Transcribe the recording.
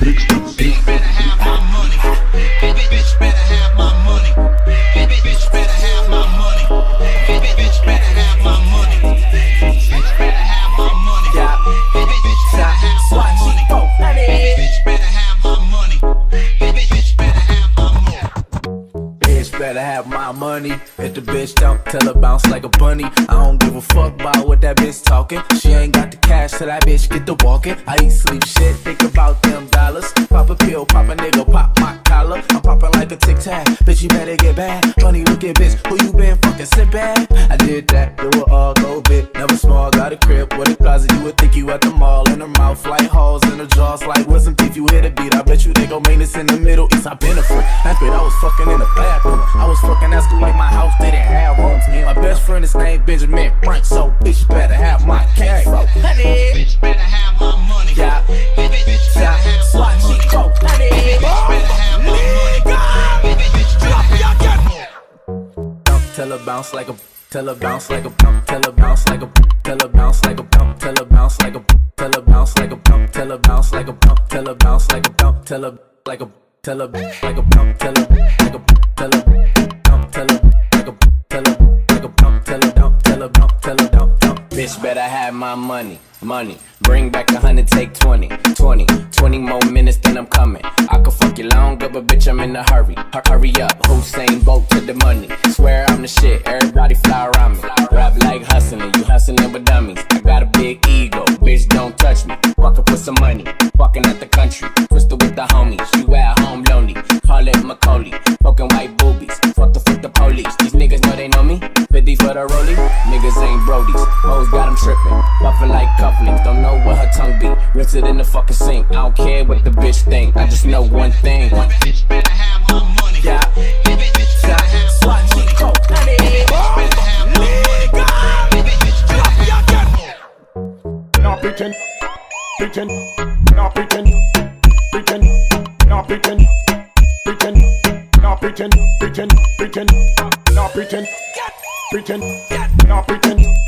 Bitch better have better have my money. If the bitch don't, tell her bounce like a bunny. I don't give a fuck about what that bitch talking. She ain't got the cash till that bitch get to walking. I eat sleep shit, think about them dollars. Pop a pill, pop a nigga, pop my collar. I'm popping like a tic tac. Bitch, you better get back. Funny looking bitch, who you been fucking sit back? I did that, You would think you at the mall. In her mouth like holes, in her jaws like wisdom teeth. You hit a beat, I bet you they gon' maintenance in the Middle East. I been a freak. That bitch, I was fucking in the bathroom. I was fucking at school like my house didn't have rooms. My best friend is named Benjamin Frank, so bitch better have my cash. Honey, Bitch better have my money. yeah, Bitch, bitch better have my watch money. it honey. Bitch better have my money. Bitch, bitch better have my money. Tell her bounce like a, tell her bounce like a pump, tell her bounce like a, tell her bounce like a pump, tell her bounce like a, tell her bounce like a pump, tell her bounce like a pump, tell her bounce like a pump, tell her like a, tell her like a pump, tell her like a, tell her pump, tell her like a, tell her like a pump, tell her dump, tell her bump, tell her dump, dump. Bitch better have my money, money. Bring back a hundred, take 20, 20, 20 more minutes then I'm coming. I could fuck you longer, but bitch, I'm in a hurry. Hur- Hurry up, Hussein boat to the money. Swear I'm the shit, everybody fly bitch, don't touch me. Fucking put some money, fucking at the country. Crystal with the homies, you at home lonely. Call it Macaulay, fucking white boobies. Fuck the fuck the police, these niggas know they know me. 50 for the rollie, niggas ain't brodies. Hoes got them tripping, buffing like cufflinks. Don't know what her tongue be. Rinse it in the fucking sink. I don't care what the bitch think. I just know one thing. Not pretend, pretend, not pretend, pretend, not pretend, pretend, not pretend, pretend, pretend, not pretend, pretend, not pretend,